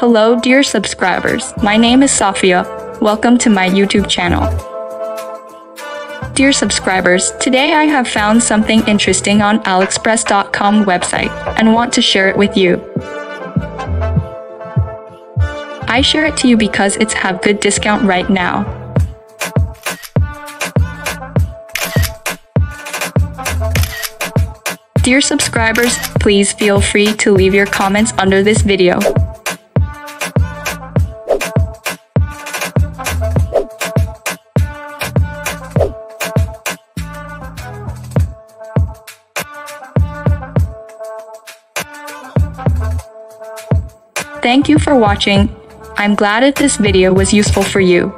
Hello, dear subscribers. My name is Safia. Welcome to my YouTube channel. Dear subscribers, today I have found something interesting on AliExpress.com website and want to share it with you. I share it to you because it's have good discount right now. Dear subscribers, please feel free to leave your comments under this video. Thank you for watching. I'm glad if this video was useful for you.